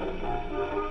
Música